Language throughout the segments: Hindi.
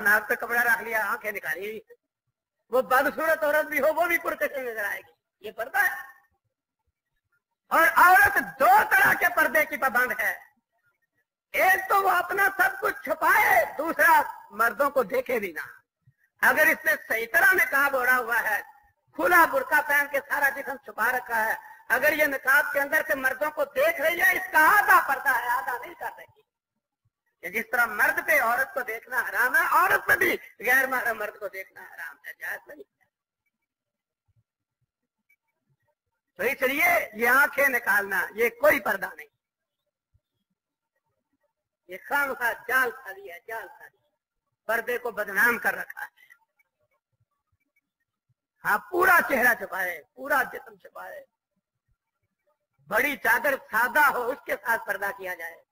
नाक पे कपड़ा रख लिया, आँखें निकाली हुई। वो बदसूरत औरत भी हो, वो भी कुर्ते से नज़र आएगी। ये पर्दा है। और औरत दो तरह के पर्दे की पाबंद है। एक तो वो अपना सब कुछ छुपाए, दूसरा मर्दों को देखे भी ना। अगर इसने सही तरह निकाब ओढ़ा हुआ है, खुला बुरका पहन के सारा जिसम छुपा रखा है, अगर ये निकाब के अंदर से मर्दों को देख रही है, इसका आधा पर्दा है, आधा नहीं कर रही। जिस तरह मर्द पे औरत को देखना हराम है, औरत पे भी गैर महरम मर्द को देखना हराम है। जायज़ नहीं तो इसलिए ये आँखें निकालना, ये कोई पर्दा नहीं। ये खाम खा, जाल खाली है जाल खाली पर्दे को बदनाम कर रखा है। हाँ पूरा चेहरा छुपाए, पूरा जिसम छुपाए। बड़ी चादर सादा हो, उसके साथ पर्दा किया जाए।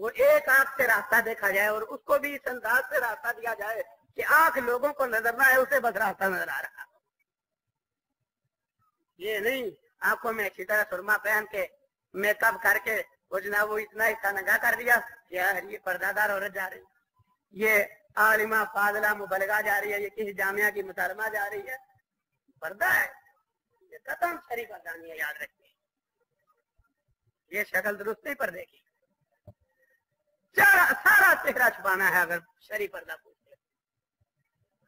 वो एक आँख से रास्ता देखा जाए और उसको भी इस अंदाज से रास्ता दिया जाए कि आँख लोगों को नज़र ना है उसे बस रास्ता नज़र आ रहा। ये नहीं, आँखों में अच्छी तरह सुरमा पहन के, मेकअप करके, वो जनाब वो इतना हिस्सा नंगा कर दिया यार ये पर्दादार औरत जा रही ये आलिमा फाजला मुबलगा जा रही है, ये किसी जामिया की मुतालमा जा रही है। पर्दा है। ये कदम शरीफ है, याद रखिए। ये शक्ल दुरुस्त नहीं पर्दे की सारा सारा चेहरा छुपाना है अगर शरी पर्दा पूछते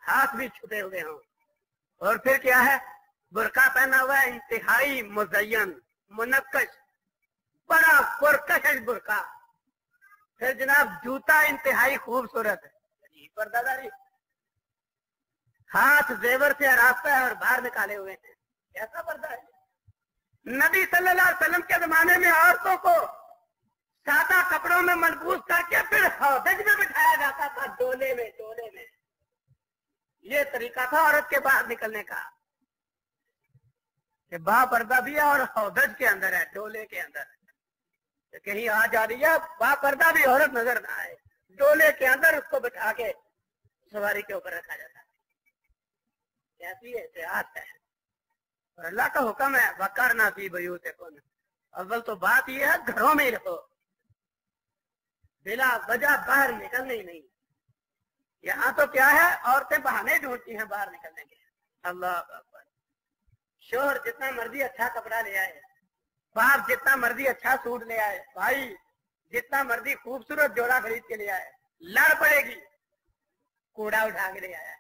हाथ भी छुपे हुए हों। और फिर क्या है? बुरका पहना हुआ है, इंतहाई मुजयन मुनक्कश। बड़ा पुरकश बुरका। फिर जनाब, जूता इंतहाई खूबसूरत है। पर्दादारी हाथ जेवर से रास्ता है और बाहर निकाले हुए हैं। कैसा पर्दा है? नबी सल्लल्लाहु अलैहि वसल्लम के जमाने में औरतों को सादा कपड़ों में मज़बूत करके फिर हौदज में बिठाया जाता था डोले में डोले में। ये तरीका था औरत के बाहर निकलने का। कि बा पर्दा भी है और हौदज के अंदर है, डोले के अंदर तो कहीं आ जा रही है बा पर्दा भी औरत नज़र ना आए। डोले के अंदर उसको बिठा के सवारी के ऊपर रखा जाता है। कैसी एहतियात है। और अल्लाह का हुक्म है, वकार ना पी बयू से कौन अव्वल तो बात यह है, घरों में रहो। बिला वजह बाहर निकलने ही नहीं। यहाँ तो क्या है, औरतें बहाने ढूंढती हैं बाहर निकलने के अल्लाह शोहर जितना मर्ज़ी अच्छा कपड़ा ले आए, बाप जितना मर्ज़ी अच्छा सूट ले आए, भाई जितना मर्ज़ी खूबसूरत जोड़ा खरीद के ले आए, लड़ पड़ेगी। कूड़ा उठा के ले आया।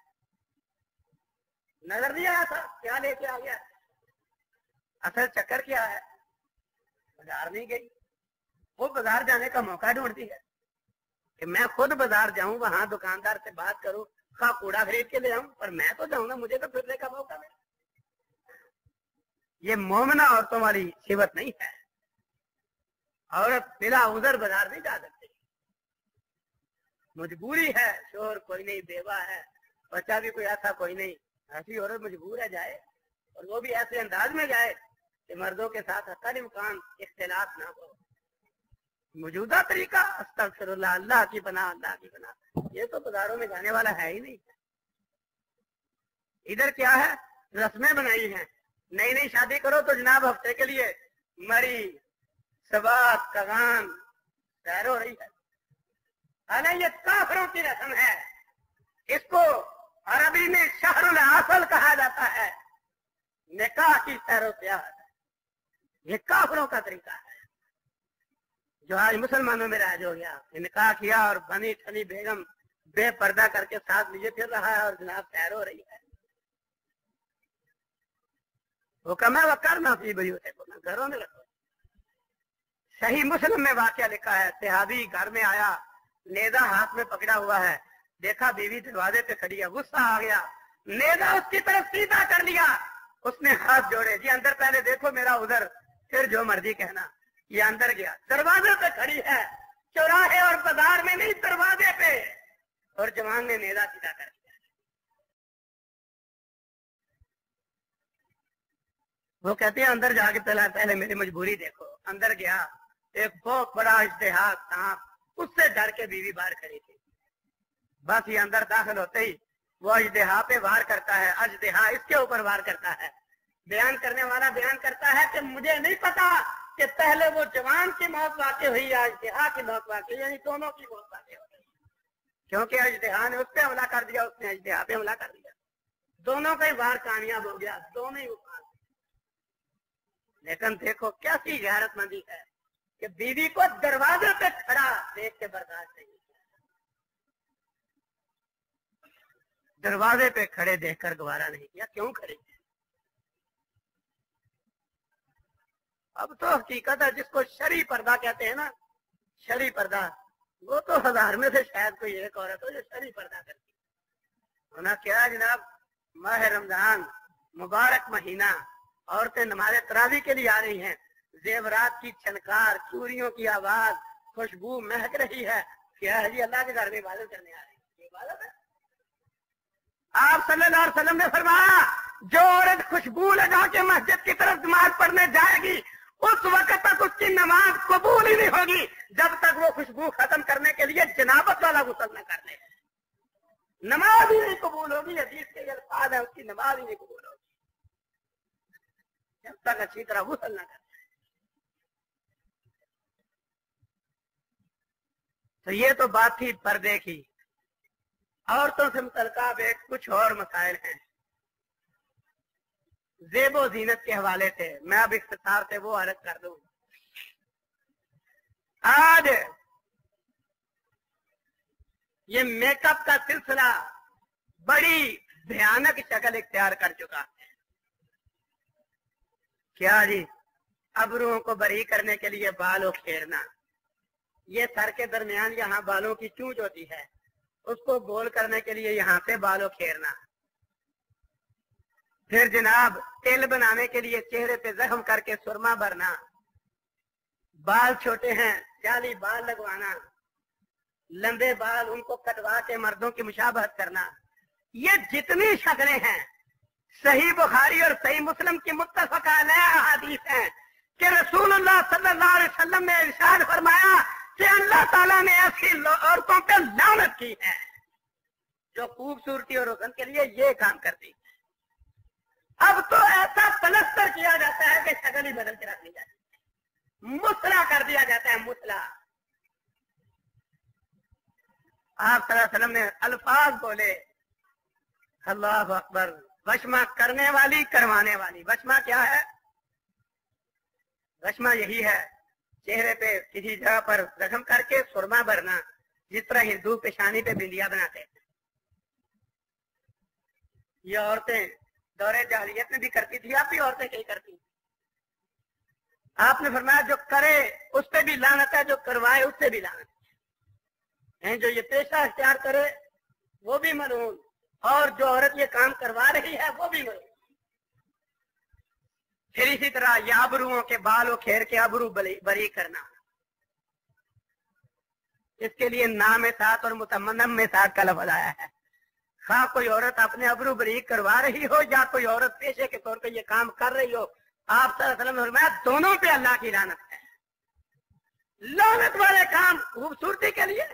नज़र नहीं आया था, क्या लेके आ गया? असल चक्कर क्या है? बाज़ार नहीं गई। वो बाज़ार जाने का मौका ढूंढती है। कि मैं खुद बाज़ार जाऊँ वहाँ दुकानदार से बात करूँ खा कूड़ा खरीद के ले आऊँ, पर मैं तो जाऊँगा, मुझे तो फिरने का मौका मिले ये मोमना औरतों वाली सिवत नहीं है। औरत बिना उधर बाज़ार नहीं जा सकती। मजबूरी है, शोर कोई नहीं, बेवा है, बच्चा भी कोई ऐसा कोई नहीं। ऐसी औरत मजबूर है, जाए, और वो भी ऐसे अंदाज में जाए कि मर्दों के साथ हर इम्कान इख्तलाफ ना हो। मौजूदा तरीका अस्तगफिरुल्लाह अल्लाह की बना अल्लाह की बना। ये तो बाजारों में जाने वाला है ही नहीं। इधर क्या है? रस्में बनाई हैं। नई नई शादी करो तो जनाब हफ़्ते के लिए मरी सबात कगान सैर हो रही है। अरे ये काफरों की रस्म है। इसको अरबी में शहरुल आसल कहा जाता है। निकाह की सैरो प्यार ये काफरों का तरीका है। जो आज मुसलमानों में राज हो गया। इनका किया और बनी ठनी बेगम बेपर्दा करके साथ लिए फिर रहा है और जनाब सैर हो रही है। वह करना पी बई होते घरों में रखो सही मुस्लिम में वाक्य लिखा है तिहादी घर में आया, नेदा हाथ में पकड़ा हुआ है। देखा बीवी दरवाजे पे खड़ी है, गुस्सा आ गया। नेदा उसकी तरफ़ सीधा कर लिया। उसने हाथ जोड़े, जी अंदर पहले देखो मेरा उधर, फिर जो मर्ज़ी कहना। ये अंदर गया। दरवाजे पे खड़ी है। चौराहे और बाज़ार में नहीं, दरवाजे पे। और जवान ने नेदा सीधा कर दिया। वो कहते हैं, अंदर जाके पहले पहले मेरी मजबूरी देखो। अंदर गया। एक बहुत बड़ा इश्तेहार सांप उससे डर के बीवी बाहर खड़ी थी। बस ये अंदर दाखिल होते ही वो अजदेहा पे वार करता है। अजदेहा इसके ऊपर वार करता है। बयान करने वाला बयान करता है कि मुझे नहीं पता कि पहले वो जवान की मौत वाकई हुई अजदेहा की मौत वाकई, यानी दोनों की मौत वाकई हो गई क्योंकि अजदहा ने उस पर हमला कर दिया, उसने अजदहा पे हमला कर दिया। दोनों का ही वार कामयाब हो गया, दोनों ही लेकिन देखो, कैसी गैरतमंदी है कि बीवी को दरवाजे पे खड़ा देख के बर्दाश्त नहीं दरवाजे पे खड़े देखकर गवारा नहीं किया, क्यों खड़े अब तो हकीकत है, जिसको शरी पर्दा कहते हैं ना, शरी पर्दा, वो तो हज़ार में से शायद कोई एक औरत हो जो शरी पर्दा करती होना क्या जनाब, माह रमज़ान, मुबारक महीना, औरतें नमाज़ तरावी के लिए आ रही हैं। जेवरात की छनकार, चूरियों की आवाज़, खुशबू महक रही है। क्या है जी, अल्लाह के घर में इबादत करने आ रही है? इबादत है। आप सल्लल्लाहु अलैहि वसल्लम ने फरमाया, जो औरत खुशबू लगा के मस्जिद की तरफ़ नमाज़ पढ़ने जाएगी उस वक्त तक उसकी नमाज़ कबूल ही नहीं होगी, जब तक वो खुशबू खत्म करने के लिए जनाबत वाला गुसल न कर ले। नमाज़ ही नहीं कबूल होगी, हदीस के अल्फाज है, उसकी नमाज़ ही नहीं कबूल होगी। जब तक अच्छी तरह गुसल न कर तो ये तो बात थी पर्दे की। औरतों से मुतलका कुछ और मसाइल हैं। जेबो जीनत के हवाले से। मैं अब इख्तार से वो अर्ज़ कर दू। आज ये मेकअप का सिलसिला बड़ी भयानक शक्ल इख्तियार कर चुका है। क्या जी? अबरुओं को बरी करने के लिए बाल उखेरना ये सर के दरमियान यहाँ बालों की चूच होती है। उसको गोल करने के लिए यहाँ से बालों खेरना फिर जनाब, तेल बनाने के लिए चेहरे पे जख्म करके सुरमा भरना। बाल छोटे हैं, जाली बाल लगवाना। लंबे बाल उनको कटवा के मर्दों की मुशाबहत करना। ये जितनी शक्लें हैं, सही बुखारी और सही मुस्लिम की मुतफक हदीस हैं कि रसूलुल्लाह सल्लल्लाहु अलैहि वसल्लम ने इरशाद फरमाया कि अल्लाह ताला ने ऐसी औरतों पर लानत की है, जो खूबसूरती और रोशन के लिए ये काम करती। अब तो ऐसा पलस्तर किया जाता है कि शक्ल ही बदल के रख ली जाती है। मुसला कर दिया जाता है, मुसला। आप वसल्लम ने अल्फाज बोले, अल्लाह अकबर, वशमा करने वाली करवाने वाली। वशमा क्या है? वशमा यही है, चेहरे पे किसी जगह पर जख्म करके सुरमा भरना, जिस तरह हिंदू पेशानी पे बिंदिया बनाते हैं। ये औरतें दौरे जालियत में भी करती थी, आप भी औरतें कहीं करती आपने फरमाया, जो करे, उस पर भी लानत है, जो करवाए उससे भी लानत है। जो ये पेशा इख्तियार करे, वो भी मरून और जो औरत ये काम करवा रही है, वो भी मरून फिर इसी तरह, ये अबरुओं के बालों खेर के अबरू बरी करना। इसके लिए नाम साथ और मुतमनम में साथ का लफज आया है। खा कोई औरत अपने अबरू बरीक करवा रही हो या कोई औरत पेशे के तौर पर ये काम कर रही हो, आप फरमाया, दोनों पे अल्लाह की लानत है। लानत वाले काम खूबसूरती के लिए।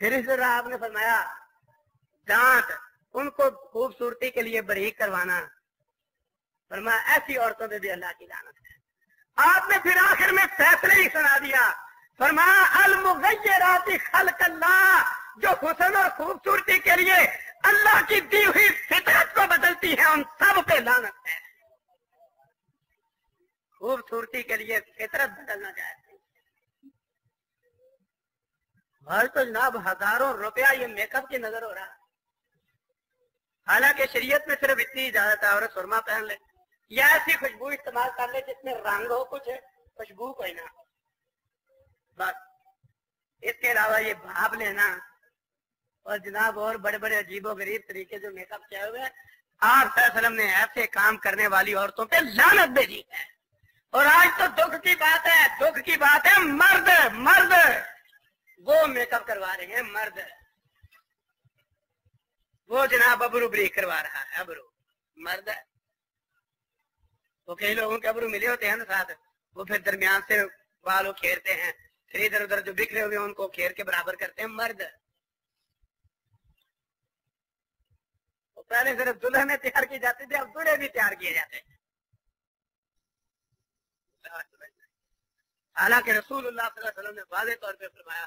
फिर इस आपने फरमाया, दांत, उनको खूबसूरती के लिए बरीक करवाना। फरमाया, ऐसी औरतों पे भी अल्लाह की लानत है। आपने फिर आखिर में फैसले ही सुना दिया खलकल्ला, जो हुसन और खूबसूरती के लिए अल्लाह की दी हुई फितरत को बदलती है, उन सब पे लानत है। खूबसूरती के लिए फितरत बदलना चाहते आज तो जनाब, हज़ारों रुपया ये मेकअप की नज़र हो रहा है। हालाँकि शरीयत में सिर्फ़ इतनी इजाज़त है और सुरमा पहन ले। या ऐसी खुशबू इस्तेमाल कर ले जिसमें रंग हो कुछ, खुशबू कोई ना हो। बस। इसके अलावा ये भाप लेना और जनाब, और बड़े बड़े अजीबो गरीब तरीके जो मेकअप किए हुए आप ने ऐसे काम करने वाली औरतों पे लानत भेजी है। और आज तो दुख की बात है, दुख की बात है, मर्द मर्द। वो मेकअप करवा रहे हैं, मर्द। वो जनाब अबरू ब्री करवा रहा है, अबरू। मर्द। वो कई लोगों के अबरू मिले होते हैं ना साथ, वो फिर दरमियान से बालों खेरते हैं। फिर इधर उधर जो बिखरे हुए उनको खेर के बराबर करते हैं मर्द। पहले सिर्फ़ दुल्हन तैयार की जाती थी, अब दूल्हे भी तैयार किए जाते हैं। हालाँकि वसल्लम ने वादे तौर पर फरमाया